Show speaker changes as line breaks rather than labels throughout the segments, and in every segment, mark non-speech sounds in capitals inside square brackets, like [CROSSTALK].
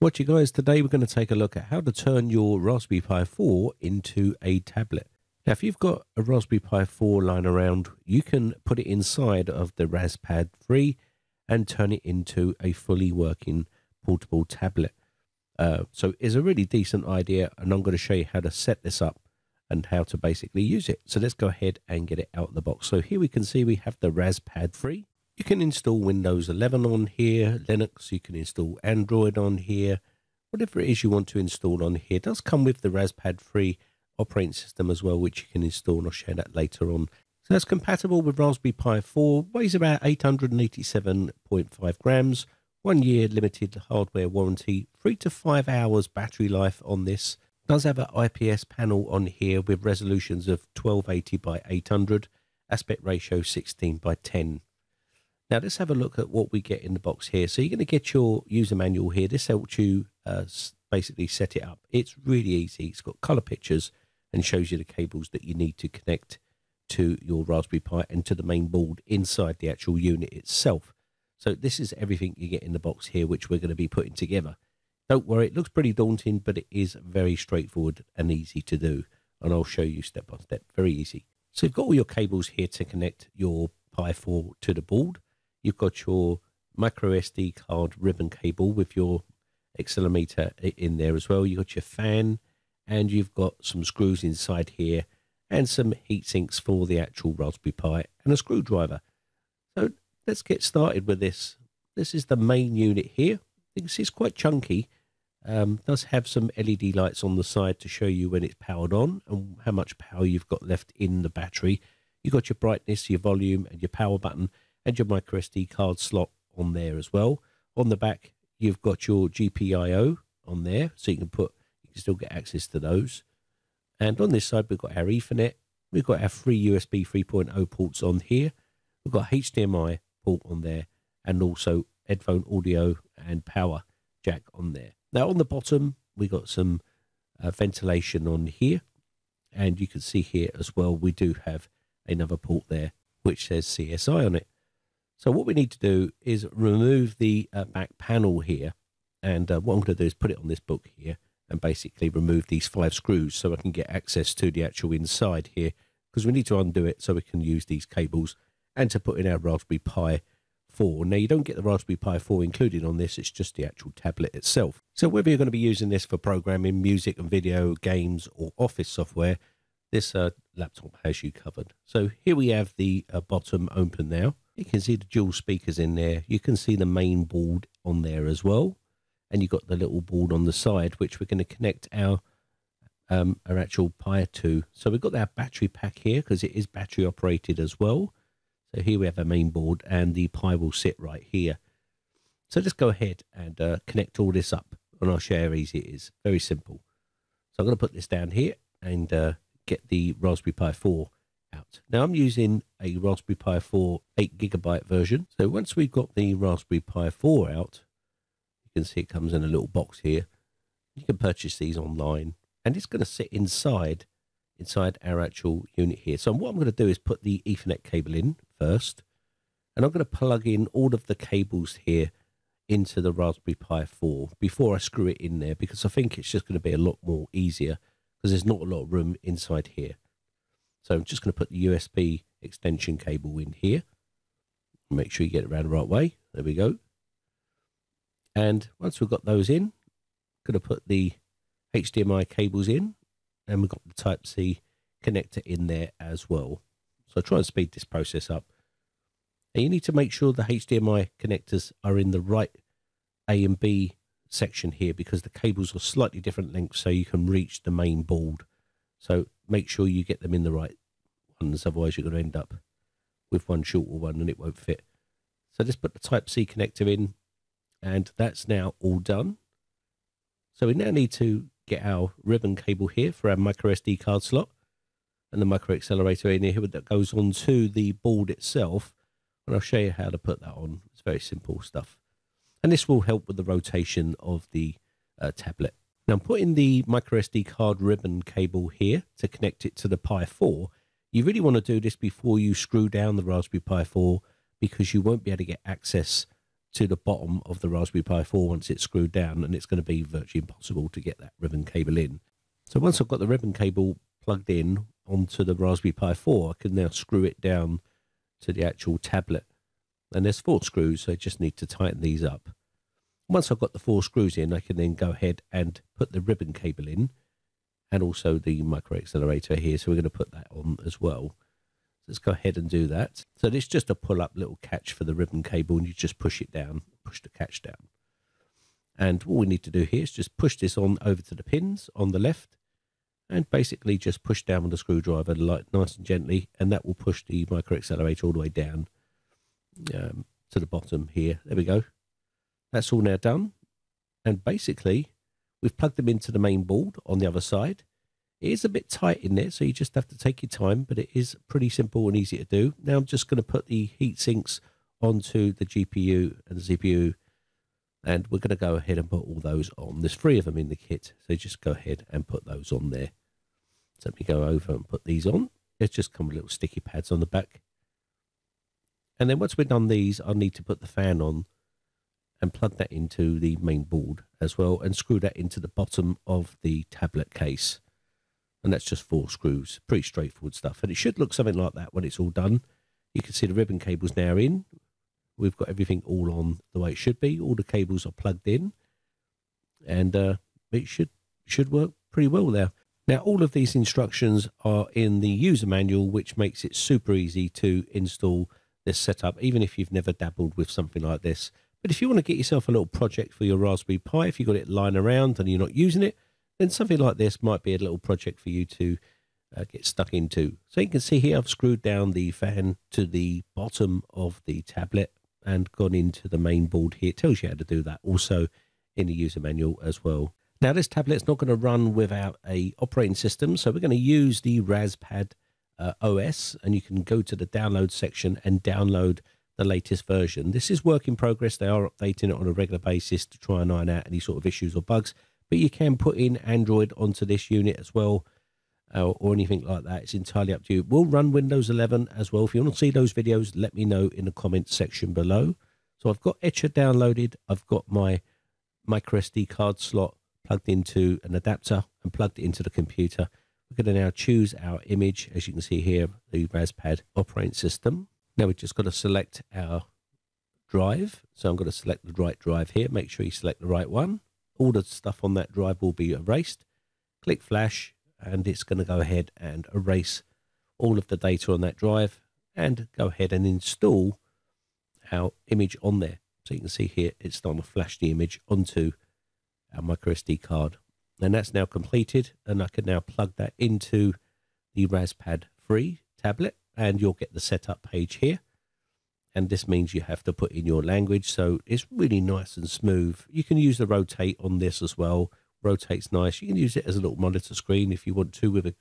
What you guys, today we're going to take a look at how to turn your Raspberry Pi 4 into a tablet. Now if you've got a Raspberry Pi 4 lying around, you can put it inside of the RasPad 3 and turn it into a fully working portable tablet. Uh, so it's a really decent idea and I'm going to show you how to set this up and how to basically use it. So let's go ahead and get it out of the box. So here we can see we have the RasPad 3 you can install Windows 11 on here, Linux, you can install Android on here, whatever it is you want to install on here. It does come with the RasPad 3 operating system as well, which you can install, and I'll share that later on. So that's compatible with Raspberry Pi 4, weighs about 887.5 grams, one year limited hardware warranty, three to five hours battery life on this. Does have an IPS panel on here with resolutions of 1280 by 800, aspect ratio 16 by 10. Now let's have a look at what we get in the box here. So you're going to get your user manual here. This helps you uh, basically set it up. It's really easy. It's got color pictures and shows you the cables that you need to connect to your Raspberry Pi and to the main board inside the actual unit itself. So this is everything you get in the box here, which we're going to be putting together. Don't worry, it looks pretty daunting, but it is very straightforward and easy to do. And I'll show you step by step, very easy. So you've got all your cables here to connect your Pi 4 to the board. You've got your micro SD card ribbon cable with your accelerometer in there as well. You've got your fan and you've got some screws inside here and some heat sinks for the actual Raspberry Pi and a screwdriver. So let's get started with this. This is the main unit here. See it's quite chunky. Um, does have some LED lights on the side to show you when it's powered on and how much power you've got left in the battery. You've got your brightness, your volume and your power button and your micro SD card slot on there as well. On the back, you've got your GPIO on there, so you can put you can still get access to those. And on this side, we've got our Ethernet. We've got our three USB 3.0 ports on here. We've got HDMI port on there, and also headphone audio and power jack on there. Now on the bottom, we got some uh, ventilation on here, and you can see here as well. We do have another port there which says CSI on it. So what we need to do is remove the uh, back panel here. And uh, what I'm going to do is put it on this book here and basically remove these five screws so I can get access to the actual inside here because we need to undo it so we can use these cables and to put in our Raspberry Pi 4. Now, you don't get the Raspberry Pi 4 included on this, it's just the actual tablet itself. So whether you're going to be using this for programming, music and video, games or office software, this uh, laptop has you covered. So here we have the uh, bottom open now. You can see the dual speakers in there. You can see the main board on there as well. And you've got the little board on the side, which we're going to connect our um, our actual Pi to. So we've got our battery pack here because it is battery operated as well. So here we have our main board and the Pi will sit right here. So let's go ahead and uh, connect all this up and I'll show you how easy it is. Very simple. So I'm going to put this down here and uh, get the Raspberry Pi 4 out. Now I'm using a Raspberry Pi 4 8 gigabyte version. So once we've got the Raspberry Pi 4 out, you can see it comes in a little box here. You can purchase these online and it's going to sit inside inside our actual unit here. So what I'm going to do is put the Ethernet cable in first and I'm going to plug in all of the cables here into the Raspberry Pi 4 before I screw it in there because I think it's just going to be a lot more easier because there's not a lot of room inside here. So I'm just going to put the USB extension cable in here. Make sure you get it around the right way. There we go. And once we've got those in, going to put the HDMI cables in and we've got the Type C connector in there as well. So try and speed this process up. And you need to make sure the HDMI connectors are in the right A and B section here because the cables are slightly different lengths so you can reach the main board. So make sure you get them in the right ones, otherwise you're going to end up with one shorter one and it won't fit. So just put the Type C connector in, and that's now all done. So we now need to get our ribbon cable here for our micro SD card slot and the micro accelerator in here that goes onto the board itself. And I'll show you how to put that on. It's very simple stuff. And this will help with the rotation of the uh, tablet. Now I'm putting the micro SD card ribbon cable here to connect it to the Pi 4. You really want to do this before you screw down the Raspberry Pi 4 because you won't be able to get access to the bottom of the Raspberry Pi 4 once it's screwed down, and it's going to be virtually impossible to get that ribbon cable in. So once I've got the ribbon cable plugged in onto the Raspberry Pi 4, I can now screw it down to the actual tablet. And there's four screws, so I just need to tighten these up. Once I've got the four screws in, I can then go ahead and put the ribbon cable in and also the micro accelerator here. So we're going to put that on as well. So Let's go ahead and do that. So it's just a pull up little catch for the ribbon cable and you just push it down, push the catch down. And all we need to do here is just push this on over to the pins on the left and basically just push down with the screwdriver light, nice and gently and that will push the micro accelerator all the way down um, to the bottom here. There we go. That's all now done. And basically, we've plugged them into the main board on the other side. It is a bit tight in there, so you just have to take your time, but it is pretty simple and easy to do. Now I'm just going to put the heat sinks onto the GPU and the CPU, and we're going to go ahead and put all those on. There's three of them in the kit, so just go ahead and put those on there. So let me go over and put these on. It's just come with little sticky pads on the back. And then once we've done these, I'll need to put the fan on and plug that into the main board as well and screw that into the bottom of the tablet case and that's just four screws. Pretty straightforward stuff. And it should look something like that when it's all done. You can see the ribbon cable's now in. We've got everything all on the way it should be. All the cables are plugged in. And uh, it should should work pretty well there. Now, all of these instructions are in the user manual, which makes it super easy to install this setup, even if you've never dabbled with something like this. But if you want to get yourself a little project for your Raspberry Pi, if you've got it lying around and you're not using it, then something like this might be a little project for you to uh, get stuck into. So you can see here I've screwed down the fan to the bottom of the tablet and gone into the main board here. It tells you how to do that also in the user manual as well. Now this tablet's not going to run without a operating system, so we're going to use the Raspad uh, OS and you can go to the download section and download the latest version. This is work in progress. They are updating it on a regular basis to try and iron out any sort of issues or bugs but you can put in Android onto this unit as well. Uh, or anything like that. It's entirely up to you. We'll run Windows 11 as well. If you want to see those videos, let me know in the comments section below. So I've got Etcher downloaded. I've got my micro SD card slot plugged into an adapter and plugged it into the computer. We're going to now choose our image, as you can see here, the Raspad operating system. Now we've just got to select our drive. So I'm going to select the right drive here. Make sure you select the right one all the stuff on that drive will be erased. Click flash and it's going to go ahead and erase all of the data on that drive and go ahead and install our image on there. So you can see here it's starting to flash the image onto our micro SD card. And that's now completed and I can now plug that into the Raspad 3 tablet and you'll get the setup page here. And this means you have to put in your language. So it's really nice and smooth. You can use the rotate on this as well. Rotates nice. You can use it as a little monitor screen if you want to with an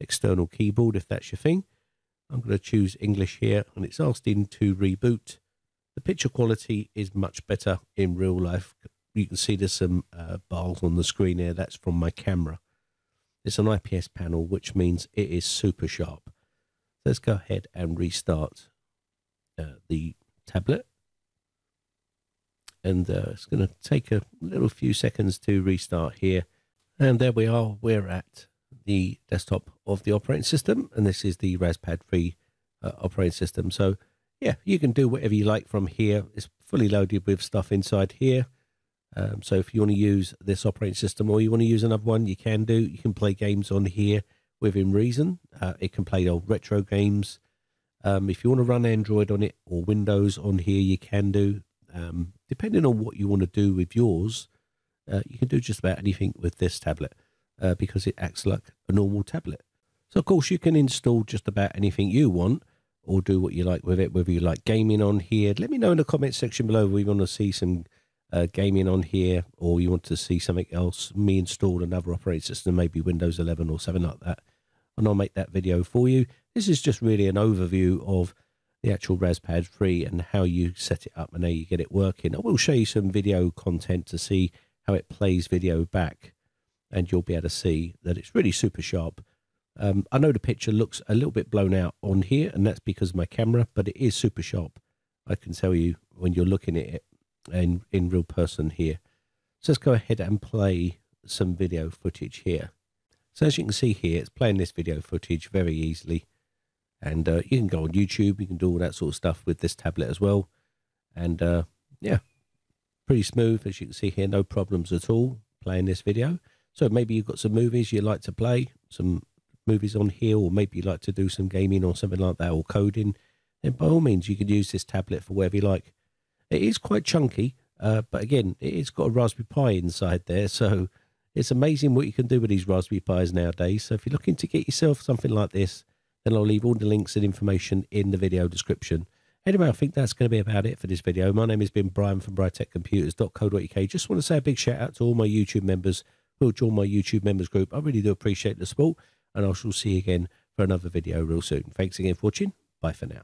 external keyboard if that's your thing. I'm going to choose english here and it's asking to reboot. The picture quality is much better in real life. You can see there's some uh, bars on the screen here. That's from my camera. It's an ips panel which means it is super sharp let's go ahead and restart uh, the tablet. And uh, it's going to take a little few seconds to restart here. And there we are. We're at the desktop of the operating system. And this is the Raspad 3 uh, operating system. So, yeah, you can do whatever you like from here. It's fully loaded with stuff inside here. Um, so if you want to use this operating system or you want to use another one, you can do. You can play games on here within reason. Uh, it can play old retro games. Um, if you want to run Android on it or Windows on here, you can do. Um, depending on what you want to do with yours, uh, you can do just about anything with this tablet uh, because it acts like a normal tablet. So, of course, you can install just about anything you want or do what you like with it, whether you like gaming on here. Let me know in the comment section below if you want to see some uh, gaming on here or you want to see something else. Me install another operating system, maybe Windows 11 or something like that and I'll make that video for you. This is just really an overview of the actual Raspad 3 and how you set it up and how you get it working. I will show you some video content to see how it plays video back and you'll be able to see that it's really super sharp. Um, I know the picture looks a little bit blown out on here and that's because of my camera, but it is super sharp. I can tell you when you're looking at it, in, in real person here. So let's go ahead and play some video footage here. So as you can see here, it's playing this video footage very easily. And uh, you can go on YouTube, you can do all that sort of stuff with this tablet as well. And uh, yeah, pretty smooth as you can see here, no problems at all playing this video. So maybe you've got some movies you like to play, some movies on here, or maybe you like to do some gaming or something like that, or coding, then by all means you can use this tablet for whatever you like. It is quite chunky, uh, but again, it's got a Raspberry Pi inside there, [LAUGHS] so it's amazing what you can do with these Raspberry Pis nowadays. So if you're looking to get yourself something like this, then I'll leave all the links and information in the video description. Anyway, I think that's going to be about it for this video. My name has been Brian from briteccomputers.co.uk. Just want to say a big shout out to all my YouTube members who will join my YouTube members group. I really do appreciate the support, and I shall see you again for another video real soon. Thanks again for watching. Bye for now.